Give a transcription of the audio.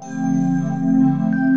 Música